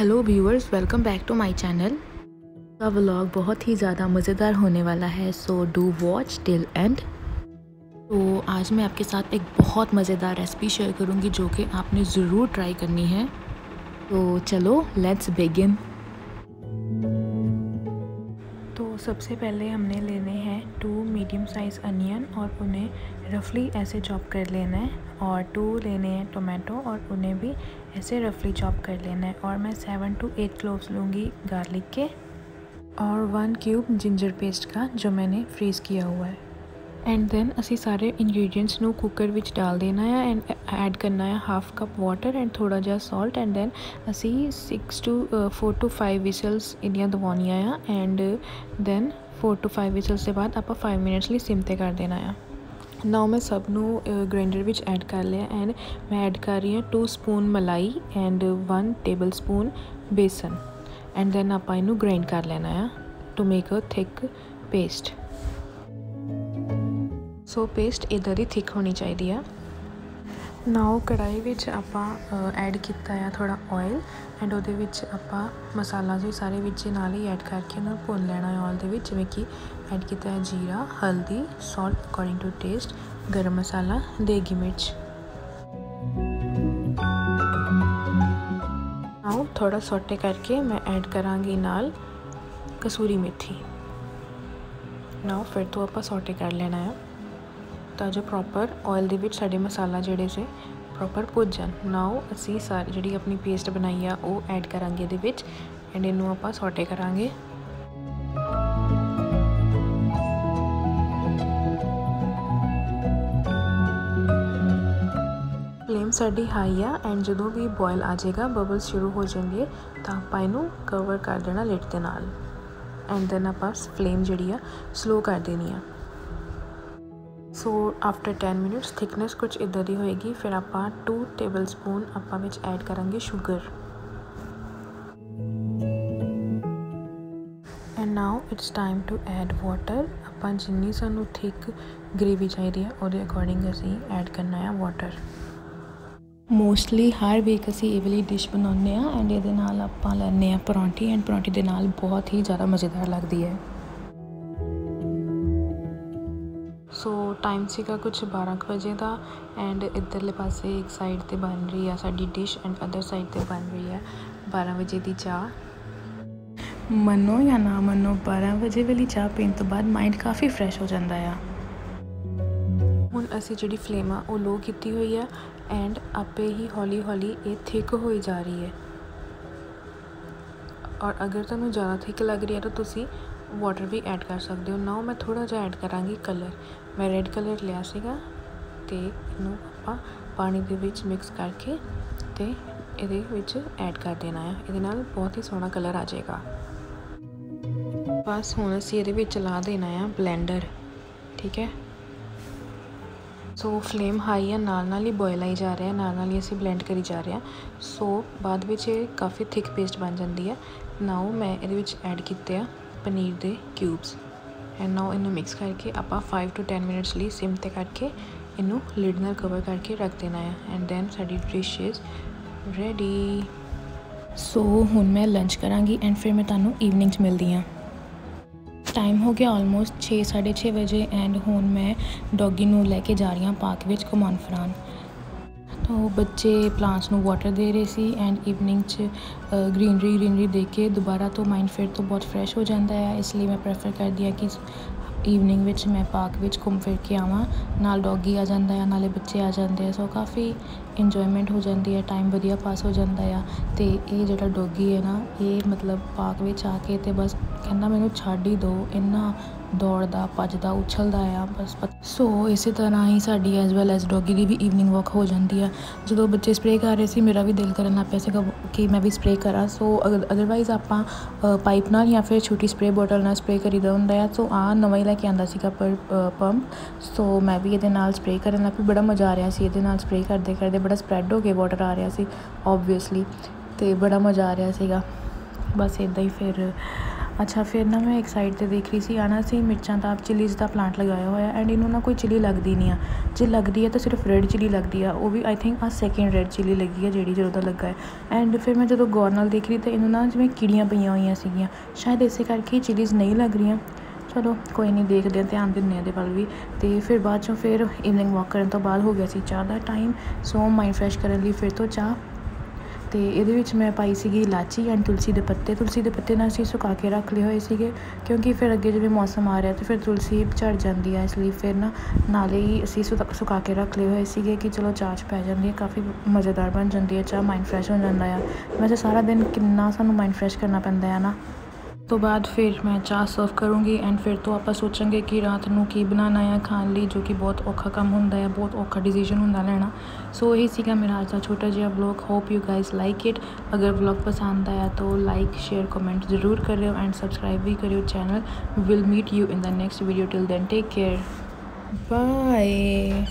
Hello viewers welcome back to my channel का vlog बहुत ही ज़्यादा मज़ेदार होने वाला है so do watch till end तो आज मैं आपके साथ एक बहुत मज़ेदार रेसिपी शेयर करूँगी जो कि आपने ज़रूर ट्राई करनी है. तो चलो लेट्स बिगिन सबसे पहले हमने लेने हैं टू मीडियम साइज़ अनियन और उन्हें रफली ऐसे चॉप कर लेना है और टू लेने हैं टोमेटो और उन्हें भी ऐसे रफली चॉप कर लेना है और मैं सेवन टू एट क्लोव्स लूँगी गार्लिक के और वन क्यूब जिंजर पेस्ट का जो मैंने फ्रीज़ किया हुआ है। ਐਂਡ ਦੈਨ ਅਸੀਂ ਸਾਰੇ ਇਨਗਰੀਡੀਅੰਟਸ ਨੂੰ ਕੁੱਕਰ ਵਿੱਚ ਡਾਲ ਦੇਣਾ ਹੈ ਐਂਡ ਐਡ ਕਰਨਾ ਹੈ ਹਾਫ ਕੱਪ ਵਾਟਰ ਐਂਡ ਥੋੜਾ ਜਿਹਾ ਸਾਲਟ ਐਂਡ ਦੈਨ ਅਸੀਂ 6 ਟੂ 4 ਟੂ 5 ਵਿਸਲਸ ਇਹਦੀਆਂ ਦਵਾਉਣੀਆਂ ਆ ਐਂਡ ਦੈਨ 4 ਟੂ 5 ਵਿਸਲਸ ਦੇ ਬਾਅਦ ਆਪਾਂ 5 ਮਿੰਟਸ ਲਈ ਸਿਮ ਤੇ ਕਰ ਦੇਣਾ ਆ। ਨਾਓ ਮੈਂ ਸਭ ਨੂੰ ਗ੍ਰਾਈਂਡਰ ਵਿੱਚ ਐਡ ਕਰ ਲਿਆ ਐਂਡ ਮੈਂ ਐਡ ਕਰ ਰਹੀ ਹਾਂ 2 ਸਪੂਨ ਮਲਾਈ ਐਂਡ 1 ਟੇਬਲ ਸਪੂਨ ਬੇਸਨ। ਐਂਡ ਦੈਨ ਆਪਾਂ ਇਹਨੂੰ ਗ੍ਰਾਈਂਡ ਕਰ ਲੈਣਾ ਆ to make a thick paste so paste ਇਦਾਂ ਦੀ ਥਿਕ ਹੋਣੀ ਚਾਹੀਦੀ ਆ। ਨਾਓ ਕੜਾਈ ਵਿੱਚ ਆਪਾਂ ਐਡ ਕੀਤਾ ਆ ਥੋੜਾ ਆਇਲ ਐਂਡ ਉਹਦੇ ਵਿੱਚ ਆਪਾਂ ਮਸਾਲਾ ਜੋ ਸਾਰੇ ਵਿੱਚ ਨਾਲ ਹੀ ਐਡ ਕਰਕੇ ਉਹਨੂੰ ਭੁੰਨ ਲੈਣਾ ਹੈ ਆਇਲ ਦੇ ਵਿੱਚ, ਜਿਵੇਂ ਕਿ ਐਡ ਕੀਤਾ ਹੈ ਜੀਰਾ, ਹਲਦੀ ਸਾਲਟ ਅਕੋਰਡਿੰਗ ਟੂ ਟੇਸਟ ਗਰਮ ਮਸਾਲਾ, ਦੇਗੀ ਮਿਰਚ। ਨਾਓ ਥੋੜਾ ਸੋਟੇ ਕਰਕੇ ਮੈਂ ਐਡ ਕਰਾਂਗੀ ਨਾਲ ਕਸੂਰੀ ਮੇਥੀ। ਨਾਓ ਫਿਰ ਤੋਂ ਆਪਾਂ ਸੋਟੇ ਕਰ ਲੈਣਾ ਹੈ। ਤਾਂ ਜੋ ਪ੍ਰੋਪਰ ਆਇਲ ਦੇ ਵਿੱਚ ਸਾਡੇ ਮਸਾਲਾ ਜਿਹੜੇ ਸੇ ਪ੍ਰੋਪਰ ਭੁੱਜ ਜਾਣ। ਨਾਓ ਅਸੀਂ ਸਾਰੀ ਜਿਹੜੀ ਆਪਣੀ ਪੇਸਟ ਬਣਾਈ ਆ, ਉਹ ਐਡ ਕਰਾਂਗੇ ਇਹਦੇ ਵਿੱਚ ਐਂਡ ਇਹਨੂੰ ਆਪਾਂ ਸੌਟੇ ਕਰਾਂਗੇ। ਫਲੇਮ ਸਾਡੀ ਹਾਈ ਆ ਐਂਡ ਜਦੋਂ ਵੀ ਬੋਇਲ ਆ ਜਾਏਗਾ ਬਬਲਸ ਸ਼ੁਰੂ ਹੋ ਜਾਣਗੇ, ਤਾਂ ਆਪਾਂ ਇਹਨੂੰ ਕਵਰ ਕਰ ਦੇਣਾ ਲਿਟ ਦੇ ਨਾਲ। ਐਂਡ ਦੈਨ ਆਪਾਂ ਫਲੇਮ ਜਿਹੜੀ ਆ ਸਲੋ ਕਰ ਦੇਣੀ ਆ। ਸੋ ਆਫਟਰ 10 ਮਿੰਟਸ ਥਿਕਨੈਸ ਕੁਝ ਇਦਾਂ ਦੀ ਹੋਏਗੀ। ਫਿਰ ਆਪਾਂ 2 ਟੇਬਲ ਸਪੂਨ ਆਪਾਂ ਵਿੱਚ ਐਡ ਕਰਾਂਗੇ sugar and now it's time to add water ਆਪਾਂ ਜਿੰਨੀ ਸਾਨੂੰ ਥਿਕ ਗ੍ਰੇਵੀ ਚਾਹੀਦੀ ਹੈ, ਉਹਦੇ ਅਕੋਰਡਿੰਗ ਅਸੀਂ ਐਡ ਕਰਨਾ ਹੈ ਵਾਟਰ ਮੋਸਟਲੀ ਹਰ ਵੀਕ ਅਸੀਂ ਇਹ ਵਾਲੀ ਡਿਸ਼ ਬਣਾਉਂਦੇ ਆ ਐਂਡ ਇਹਦੇ ਨਾਲ ਆਪਾਂ ਲੈਂਦੇ ਆ ਪਰੌਂਠੀ ਐਂਡ ਪਰੌਂਠੀ ਦੇ ਨਾਲ ਬਹੁਤ ਹੀ ਜ਼ਿਆਦਾ ਮਜ਼ੇਦਾਰ ਲੱਗਦੀ ਹੈ। ਸੋ ਟਾਈਮ ਸੀਗਾ ਕੁਝ 12 ਵਜੇ ਦਾ ਐਂਡ ਇੱਧਰਲੇ ਪਾਸੇ ਇੱਕ ਸਾਈਡ ਤੇ ਬਣ ਰਹੀ ਆ ਸਾਡੀ ਡਿਸ਼ ਐਂਡ ਅਦਰ ਸਾਈਡ ਤੇ ਬਣ ਰਹੀ ਹੈ 12 ਵਜੇ ਦੀ ਚਾਹ। ਮੰਨੋ ਜਾਂ ਨਾ ਮੰਨੋ 12 ਵਜੇ ਵਾਲੀ ਚਾਹ ਪੀਣ ਤੋਂ ਬਾਅਦ ਮਾਈਂਡ ਕਾਫੀ ਫਰੈਸ਼ ਹੋ ਜਾਂਦਾ ਆ। ਹੁਣ ਅਸੀਂ ਜਿਹੜੀ ਫਲੇਮ ਆ ਉਹ ਲੋ ਕੀਤੀ ਹੋਈ ਆ ਐਂਡ ਆਪੇ ਹੀ ਹੌਲੀ ਹੌਲੀ ਇਹ ਥਿਕ ਹੋਈ ਜਾ ਰਹੀ ਹੈ। ਔਰ ਅਗਰ ਤੁਹਾਨੂੰ ਜ਼ਿਆਦਾ ਥਿਕ ਲੱਗ ਰਹੀ ਹੈ ਤਾਂ ਤੁਸੀਂ ਵਾਟਰ ਵੀ ਐਡ ਕਰ ਸਕਦੇ ਹੋ। ਨਾਓ ਮੈਂ ਥੋੜਾ ਜਿਹਾ ਐਡ ਕਰਾਂਗੀ ਕਲਰ ਮੈਂ ਰੈੱਡ ਕਲਰ ਲਿਆ ਸੀਗਾ ਤੇ ਇਹਨੂੰ ਆਪਾਂ ਪਾਣੀ ਦੇ ਵਿੱਚ ਮਿਕਸ ਕਰਕੇ ਤੇ ਇਹਦੇ ਵਿੱਚ ਐਡ ਕਰ ਦੇਣਾ ਹੈ ਇਹਦੇ ਨਾਲ ਬਹੁਤ ਹੀ ਸੋਹਣਾ ਕਲਰ ਆ ਜਾਏਗਾ। ਬਸ ਹੁਣ ਅਸੀਂ ਇਹਦੇ ਵਿੱਚ ਲਾ ਦੇਣਾ ਆ ਬਲੈਂਡਰ ਠੀਕ ਹੈ? ਸੋ ਫਲੇਮ ਹਾਈ ਹੈ ਨਾਲ ਨਾਲ ਹੀ ਬੋਇਲ ਆਈ ਜਾ ਰਿਹਾ। ਨਾਲ ਨਾਲ ਹੀ ਅਸੀਂ ਬਲੈਂਡ ਕਰੀ ਜਾ ਰਹੇ ਹਾਂ। ਸੋ ਬਾਅਦ ਵਿੱਚ ਇਹ ਕਾਫੀ ਥਿਕ ਪੇਸਟ ਬਣ ਜਾਂਦੀ ਹੈ। ਨਾਓ ਮੈਂ ਇਹਦੇ ਵਿੱਚ ਐਡ ਕੀਤੇ ਆ ਪਨੀਰ ਦੇ ਕਿਊਬਸ ਐਂਡ ਨਾਓ ਇਹਨੂੰ ਮਿਕਸ ਕਰਕੇ ਆਪਾਂ 5 ਟੂ 10 ਮਿੰਟਸ ਲਈ ਸਿਮ ਤੇ ਕਰਕੇ ਇਹਨੂੰ ਲਿਡ ਨਾਲ ਕਵਰ ਕਰਕੇ ਰੱਖ ਦੇਣਾ ਹੈ ਐਂਡ ਦੈਨ ਸਾਡੀ ਡਿਸ਼ ਇਜ਼ ਰੈਡੀ ਸੋ ਹੁਣ ਮੈਂ ਲੰਚ ਕਰਾਂਗੀ ਐਂਡ ਫਿਰ ਮੈਂ ਤੁਹਾਨੂੰ ਈਵਨਿੰਗ 'ਚ ਮਿਲਦੀ ਹਾਂ। ਟਾਈਮ ਹੋ ਗਿਆ ਆਲਮੋਸਟ 6 6:30 ਵਜੇ ਐਂਡ ਹੁਣ ਮੈਂ ਡੌਗੀ ਨੂੰ ਲੈ ਕੇ ਜਾ ਰਹੀ ਹਾਂ ਪਾਰਕ ਵਿੱਚ ਘੁਮਾਉਣ ਫਿਰਾਉਣ। ਤਾਂ ਬੱਚੇ ਪਲਾਂਟਸ ਨੂੰ ਵਾਟਰ ਦੇ ਰਹੇ ਸੀ ਐਂਡ ਈਵਨਿੰਗ 'ਚ ਗ੍ਰੀਨਰੀ ਗ੍ਰੀਨਰੀ ਦੇਖ ਕੇ ਦੁਬਾਰਾ ਤੋਂ ਮਾਈਂਡ ਫਿਰ ਤੋਂ ਬਹੁਤ ਫਰੈਸ਼ ਹੋ ਜਾਂਦਾ ਹੈ। ਇਸ ਲਈ ਮੈਂ ਪ੍ਰੈਫਰ ਕਰਦੀ ਹਾਂ ਕਿ ਈਵਨਿੰਗ ਵਿੱਚ ਮੈਂ ਪਾਰਕ ਵਿੱਚ ਘੁੰਮ ਫਿਰ ਕੇ ਆਵਾਂ। ਨਾਲ ਡੌਗੀ ਆ ਜਾਂਦਾ ਹੈ, ਨਾਲੇ ਬੱਚੇ ਆ ਜਾਂਦੇ ਆ ਸੋ ਕਾਫੀ ਇੰਜੋਇਮੈਂਟ ਹੋ ਜਾਂਦੀ ਹੈ ਟਾਈਮ ਵਧੀਆ ਪਾਸ ਹੋ ਜਾਂਦਾ ਆ। ਤੇ ਇਹ ਜਿਹੜਾ ਡੌਗੀ ਹੈ ਨਾ, ਇਹ ਮਤਲਬ ਪਾਰਕ ਵਿੱਚ ਆ ਕੇ ਤੇ ਬਸ ਕਹਿੰਦਾ ਮੈਨੂੰ ਛੱਡ ਹੀ ਦਿਓ, ਇੰਨਾ ਦੌੜਦਾ, ਭੱਜਦਾ, ਉਛਲਦਾ ਆ, ਬਸ ਸੋ ਇਸੇ ਤਰ੍ਹਾਂ ਹੀ ਸਾਡੀ ਐਜ਼ ਵੈਲ ਐਜ਼ ਡੌਗੀ ਦੀ ਵੀ ਈਵਨਿੰਗ ਵਾਕ ਹੋ ਜਾਂਦੀ ਆ। ਜਦੋਂ ਬੱਚੇ ਸਪਰੇਅ ਕਰ ਰਹੇ ਸੀ, ਮੇਰਾ ਵੀ ਦਿਲ ਕਰਨ ਲੱਗ ਪਿਆ ਸੀਗਾ ਕਿ ਮੈਂ ਵੀ ਸਪਰੇਅ ਕਰਾਂ। ਸੋ ਅਦਰਵਾਈਜ਼ ਆਪਾਂ ਪਾਈਪ ਨਾਲ ਜਾਂ ਫਿਰ ਛੋਟੀ ਸਪਰੇਅ ਬੋਟਲ ਨਾਲ ਸਪਰੇਅ ਕਰੀਦਾ ਹੁੰਦਾ ਆ। ਸੋ ਆ ਨਵਾਂ ਹੀ ਲੈ ਕੇ ਆਂਦਾ ਸੀਗਾ ਪਰ ਪੰਪ ਸੋ ਮੈਂ ਵੀ ਇਹਦੇ ਨਾਲ ਸਪਰੇਅ ਕਰਨ ਲੱਗ ਪਈ। ਬੜਾ ਮਜ਼ਾ ਆ ਰਿਹਾ ਸੀ ਇਹਦੇ ਨਾਲ ਸਪਰੇਅ ਕਰਦੇ ਕਰਦੇ ਬੜਾ ਸਪਰੈਡ ਹੋ ਕੇ ਵਾਟਰ ਆ ਰਿਹਾ ਸੀ ਓਬਵੀਅਸਲੀ ਤੇ ਬੜਾ ਮਜ਼ਾ ਆ ਰਿਹਾ ਸੀਗਾ। ਬਸ ਇਦਾਂ ਹੀ ਫਿਰ ਅੱਛਾ, ਫਿਰ ਨਾ ਮੈਂ ਇੱਕ ਸਾਈਡ ਤੇ ਦੇਖ ਰਹੀ ਸੀ ਆ ਨਾ ਅਸੀਂ ਮਿਰਚਾਂ ਦਾ ਚਿਲੀਜ਼ ਦਾ ਪਲਾਂਟ ਲਗਾਇਆ ਹੋਇਆ ਐਂਡ ਇਹਨੂੰ ਨਾ ਕੋਈ ਚਿੱਲੀ ਲੱਗਦੀ ਨਹੀਂ ਆ। ਜੇ ਲੱਗਦੀ ਹੈ ਤਾਂ ਸਿਰਫ ਰੈੱਡ ਚਿੱਲੀ ਲੱਗਦੀ ਆ। ਉਹ ਵੀ I think a second red chilli ਲੱਗੀ ਆ ਜਿਹੜੀ ਜਦੋਂ ਦਾ ਲੱਗਾ ਹੈ। ਐਂਡ ਫਿਰ ਮੈਂ ਜਦੋਂ ਗੌਰ ਨਾਲ ਦੇਖ ਰਹੀ ਤਾਂ ਇਹਨੂੰ ਨਾ ਜਿਵੇਂ ਕੀੜੀਆਂ ਪਈਆਂ ਹੋਈਆਂ ਸੀਗੀਆਂ। ਸ਼ਾਇਦ ਇਸੇ ਕਰਕੇ ਚਿਲੀਜ਼ ਨਹੀਂ ਲੱਗ ਰਹੀਆਂ। ਚਲੋ, ਕੋਈ ਨਹੀਂ, ਦੇਖਦੇ ਹਾਂ, ਧਿਆਨ ਦਿੰਦੇ ਹਾਂ ਇਹਦੇ ਵੱਲ ਵੀ। ਤੇ ਫਿਰ ਬਾਅਦ ਚੋਂ ਫਿਰ ਈਵਨਿੰਗ ਵਾਕ ਕਰਨ ਤੋਂ ਬਾਅਦ ਹੋ ਗਿਆ ਸੀ ਚਾਹ ਦਾ ਟਾਈਮ ਸੋ ਮਾਈਂਡ ਫਰੈਸ਼ ਕਰਨ ਲਈ ਫਿਰ ਤੋਂ ਚਾਹ। ਅਤੇ ਇਹਦੇ ਵਿੱਚ ਮੈਂ ਪਾਈ ਸੀਗੀ ਇਲਾਚੀ ਐਂਡ ਤੁਲਸੀ ਦੇ ਪੱਤੇ। ਤੁਲਸੀ ਦੇ ਪੱਤੇ ਨਾਲ ਅਸੀਂ ਸੁਕਾ ਕੇ ਰੱਖ ਲਏ ਹੋਏ ਸੀਗੇ, ਕਿਉਂਕਿ ਫਿਰ ਅੱਗੇ ਜਿਵੇਂ ਮੌਸਮ ਆ ਰਿਹਾ ਤੇ ਫਿਰ ਤੁਲਸੀ ਝੜ ਜਾਂਦੀ ਹੈ ਇਸ ਲਈ ਫਿਰ ਨਾ ਨਾਲੇ ਹੀ ਅਸੀਂ ਸੁਕਾ ਕੇ ਰੱਖ ਲਏ ਹੋਏ ਸੀਗੇ ਕਿ ਚਲੋ ਚਾਹ 'ਚ ਪੈ ਜਾਂਦੀ ਹੈ ਕਾਫੀ ਮਜ਼ੇਦਾਰ ਬਣ ਜਾਂਦੀ ਹੈ ਚਾਹ ਮਾਈਂਡ ਫਰੈਸ਼ ਹੋ ਜਾਂਦਾ ਆ। ਵੈਸੇ ਸਾਰਾ ਦਿਨ ਕਿੰਨਾ ਸਾਨੂੰ ਮਾਈਂਡ ਫਰੈਸ਼ ਕਰਨਾ ਪੈਂਦਾ ਹੈ ਨਾ। ਤੋਂ ਬਾਅਦ ਫਿਰ ਮੈਂ ਚਾਹ ਸਰਵ ਕਰੂੰਗੀ ਐਂਡ ਫਿਰ ਤੋਂ ਆਪਾਂ ਸੋਚਾਂਗੇ ਕਿ ਰਾਤ ਨੂੰ ਕੀ ਬਣਾਉਣਾ ਹੈ ਖਾਣ ਲਈ, ਜੋ ਕਿ ਬਹੁਤ ਔਖਾ ਕੰਮ ਹੁੰਦਾ ਹੈ, ਬਹੁਤ ਔਖਾ ਡਿਸੀਜਨ ਹੁੰਦਾ ਲੈਣਾ ਸੋ ਇਹ ਸੀਗਾ ਮੇਰਾ ਅੱਜ ਦਾ ਛੋਟਾ ਜਿਹਾ vlog hope you guys like it ਅਗਰ ਵਲੌਗ ਪਸੰਦ ਆਇਆ ਤਾਂ ਲਾਈਕ ਸ਼ੇਅਰ ਕਮੈਂਟ ਜ਼ਰੂਰ ਕਰਿਓ ਐਂਡ ਸਬਸਕ੍ਰਾਈਬ ਵੀ ਕਰਿਓ channel will meet you in the next video till then take care bye